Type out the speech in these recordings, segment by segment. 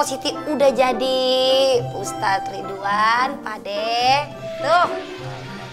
Positif udah jadi. Ustadz Ridwan, Pade. Tuh,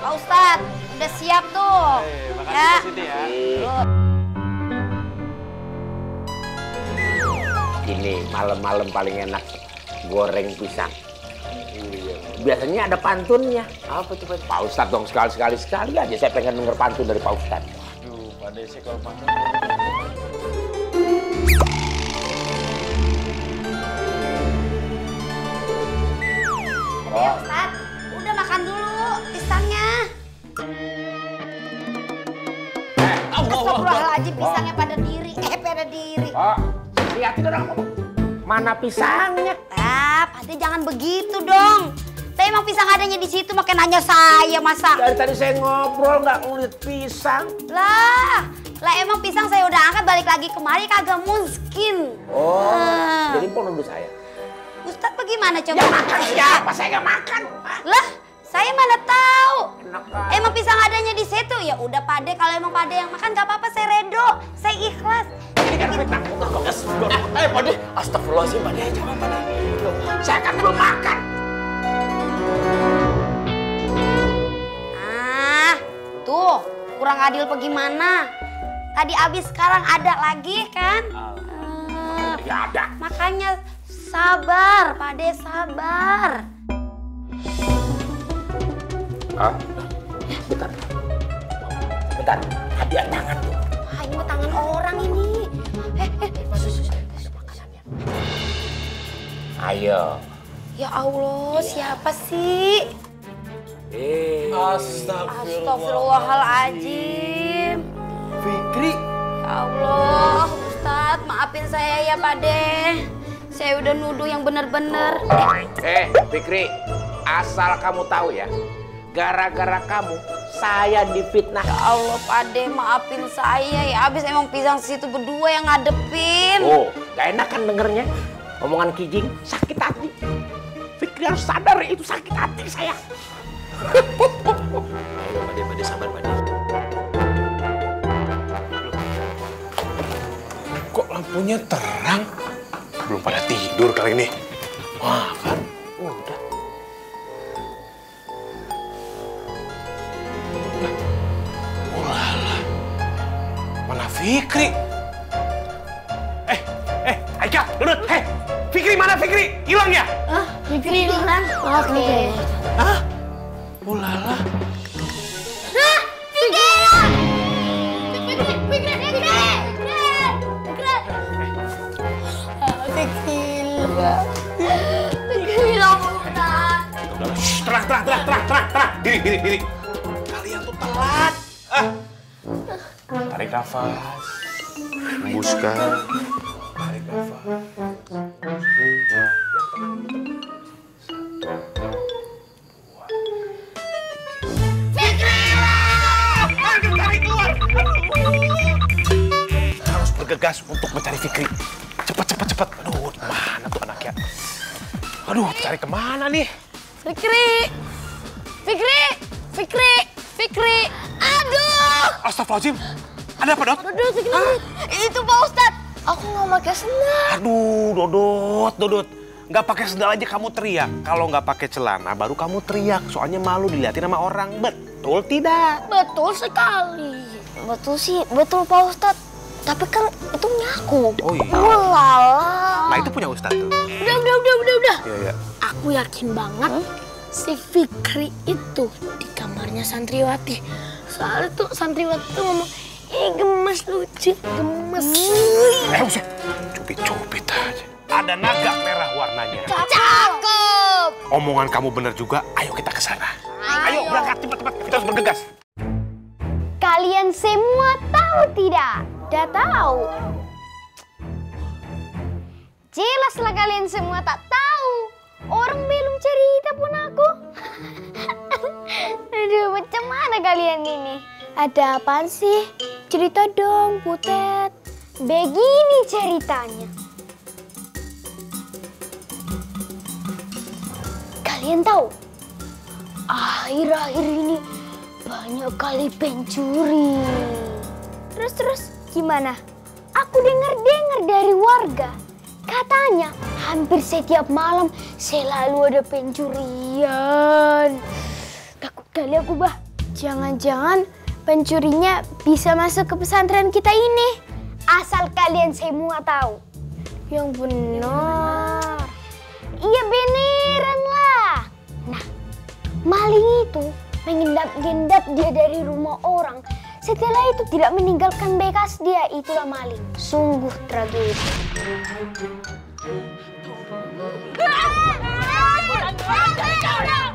Pak Ustadz, udah siap tuh. Makasih Ya. Pak Siti ya. Ini malam-malam paling enak goreng pisang. Biasanya ada pantunnya. Apa tuh Pak? Pak Ustadz dong sekali-sekali sekali aja saya pengen denger pantun dari Pak Ustadz. Aduh, Pak Desi kalau pantun. Ya Ustadz, udah makan dulu pisangnya. Astagfirullahaladzim, pisangnya pada diri. Eh, pada diri. Oh, lihatin orang ngomong. Mana pisangnya? Ah, Pade jangan begitu dong. Saya emang pisang adanya di situ, makin nanya saya masa. Dari tadi saya ngobrol nggak ngeliat pisang. Lah, lah emang pisang saya udah angkat balik lagi kemari kagak mungkin. Oh, Ah. jadi nuduh saya. Ustadz bagaimana coba? Ya makan siapa? Saya nggak makan. Hah? Lah, saya mana tahu. Enak. Emang pisang adanya di situ ya udah Pade kalau emang Pade yang makan gak apa-apa saya redo, saya ikhlas. Ini kan fitnah. Eh, Pak De. Astagfirullahaladzim, Pak De. Jangan, Pak De. Saya kan belum makan. Ah, tuh kurang adil apa gimana? Tadi habis sekarang ada lagi kan? Ah, Ya ada. makanya sabar, Pade sabar. Ah, bentar. Bentar. Hadiah tangan tuh. Wah, ini mah tangan orang ini. Eh, eh, sus, sus, sus, makanannya. Ayo. Ya Allah, siapa sih? Eh. Astagfirullahaladzim. Fikri. Ya Allah, Ustadz, maafin saya ya, Pade. Saya udah nuduh yang bener-bener. Eh, Fikri, asal kamu tahu ya, gara-gara kamu saya difitnah. Ya Allah, Pade, maafin saya ya. Abis emang pisang situ berdua yang ngadepin. Oh, gak enak kan dengernya? Omongan kijing, sakit hati. Fikri harus sadar itu sakit hati saya. Fikri? Eh, eh, Aika, Dudut, hei, Fikri mana Fikri? Hilang ya? Ah, Fikri hilang. Oke. Hah? Ulala. Nah, Fikri hilang. Fikri, Fikri, Fikri, Fikri, Fikri. Fikri hilang, tenang, tenang, tenang, tenang, tenang, tenang. Diri, diri, diri. Kalian tuh telat. Tarik nafas. Hembuskan. Tarik nafas. Tarik keluar. Harus bergegas untuk mencari Fikri. Cepat, cepat, cepat. Aduh, mana tuh anaknya? Aduh, cari ke mana nih? Fikri, Fikri, Fikri, Fikri. Aduh. Astagfirullahaladzim. Ada apa, Dot? Aduh, Fikri. Itu Pak Ustadz. Aku nggak pakai sendal. Aduh, Dodot, Dodot. Nggak pakai sendal aja kamu teriak. Kalau nggak pakai celana, baru kamu teriak. Soalnya malu dilihatin sama orang. Betul tidak? Betul sekali. Betul sih, betul Pak Ustadz. Tapi kan itu nyaku. Oh iya. Ulala. Nah, itu punya Ustadz tuh. Udah, udah, udah, udah, udah. Iya, iya. Aku yakin banget si Fikri itu di kamarnya santriwati. Soalnya tuh santriwati tuh ngomong, eh gemes lucu, gemes. Eh, usah. Cubit-cubit aja. Ada naga merah warnanya. Cakep. Omongan kamu bener juga. Ayo kita ke sana. Ayo, berangkat cepat-cepat. Kita harus bergegas. Kalian semua tahu tidak? Tidak tahu. Jelaslah kalian semua tak tahu. Orang belum cerita pun aku. Aduh, macam mana kalian ini? Ada apaan sih? Cerita dong, Butet. Begini ceritanya. Kalian tahu? Akhir-akhir ini banyak kali pencuri. Terus terus gimana? Aku dengar-dengar dari warga. Katanya hampir setiap malam selalu ada pencurian. Takut kali aku, Bah. Jangan-jangan pencurinya bisa masuk ke pesantren kita ini. Asal kalian semua tahu. Yang benar. Iya beneran lah. Nah, maling itu mengendap-gendap dia dari rumah orang. Setelah itu tidak meninggalkan bekas dia, itulah maling. Sungguh tragedi. Apanya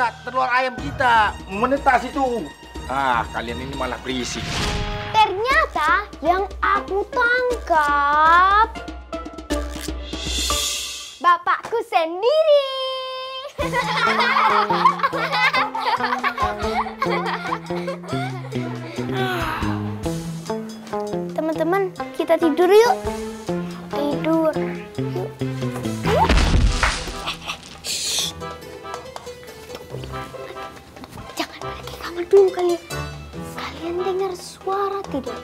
periksa telur ayam kita. Menetas itu. Ah, kalian ini malah berisik. Ternyata yang aku tangkap bapakku sendiri. Teman-teman, kita tidur yuk. Suara tidak?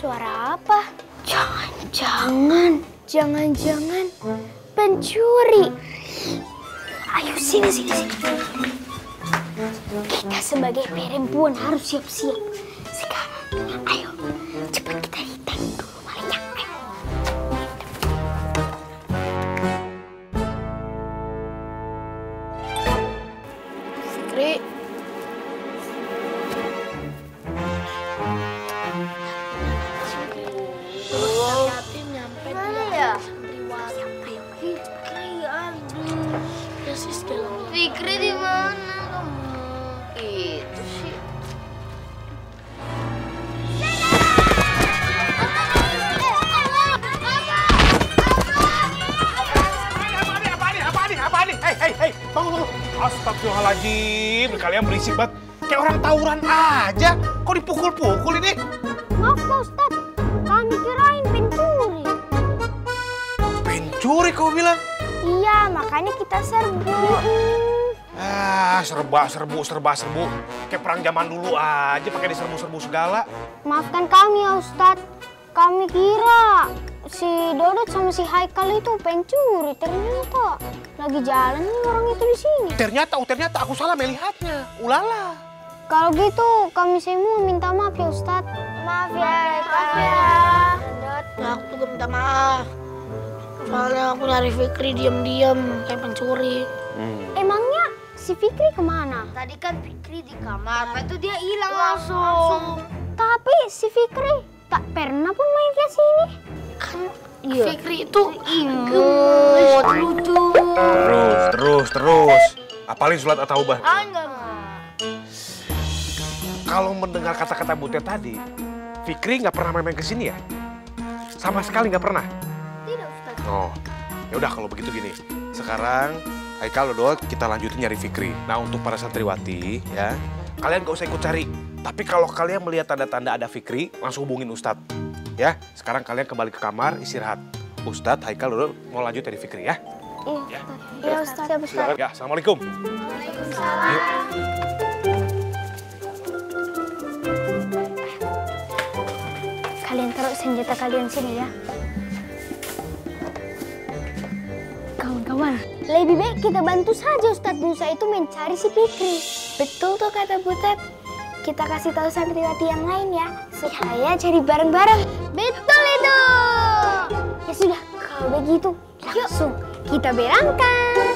Suara apa? Jangan-jangan, jangan-jangan pencuri. Ayo sini sini sini. Kita sebagai perempuan harus siap-siap. Sekarang, ayo Astagfirullahaladzim, kalian berisik banget. Kayak orang tawuran aja. Kok dipukul-pukul ini? Maaf Pak Ustadz, kami kirain pencuri. Pencuri kau bilang? Iya, makanya kita serbu. Ah, serba, serbu, serba, serbu. Kayak perang zaman dulu aja pakai diserbu-serbu segala. Maafkan kami ya Ustadz. Kami kira si Dodot sama si Haikal itu pencuri. Ternyata lagi jalan nih orang itu di sini. Ternyata, oh ternyata aku salah melihatnya. Ulala. Kalau gitu kami semua minta maaf ya Ustadz. Maaf ya Haikal. Ya, aku juga minta maaf. Soalnya aku nyari Fikri diam-diam kayak pencuri. Emangnya si Fikri ke mana? Tadi kan Fikri di kamar, itu dia hilang langsung. Tapi si Fikri tak pernah pun main ke sini. Kan Fikri itu Imut, lucu. Terus, terus, terus. Apalagi surat at-taubah. Ah, enggak mau. Kalau mendengar kata-kata butet tadi, Fikri nggak pernah main-main ke sini ya? Sama sekali nggak pernah? Tidak, Ustaz. Oh, ya udah kalau begitu gini. Sekarang Haikal Dodot kita lanjutin nyari Fikri. Nah untuk para santriwati ya, kalian gak usah ikut cari. Tapi kalau kalian melihat tanda-tanda ada Fikri, langsung hubungin Ustadz. Ya, sekarang kalian kembali ke kamar istirahat. Ustadz, Haikal Dodot mau lanjut dari Fikri ya. Iya, Iya Ustadz. Siap Ustadz. Ya, assalamualaikum. Kalian taruh senjata kalian sini ya. Kawan-kawan, lebih baik kita bantu saja Ustadz Musa itu mencari si Fikri. Betul tuh kata Butet. Kita kasih tahu santriwati yang lain ya, supaya cari bareng-bareng. Betul itu. Ya sudah, kalau begitu langsung kita berangkat.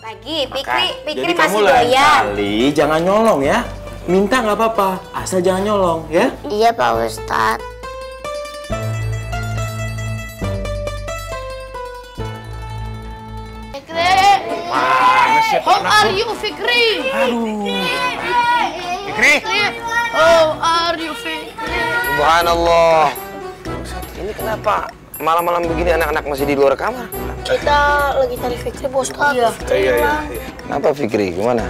Lagi, Fikri, Fikri Jadi kamu masih doyan. kali jangan nyolong ya. Minta nggak apa-apa, asal jangan nyolong ya. Iya, Pak Ustadz. Mana sih tuh anak tuh? you Fikri? Fikri? Oh, are you Fikri? Subhanallah. Ini kenapa malam-malam begini anak-anak masih di luar kamar? Kita lagi cari Fikri, Ustadz. Iya. Iya, iya, iya. Kenapa Fikri? Gimana?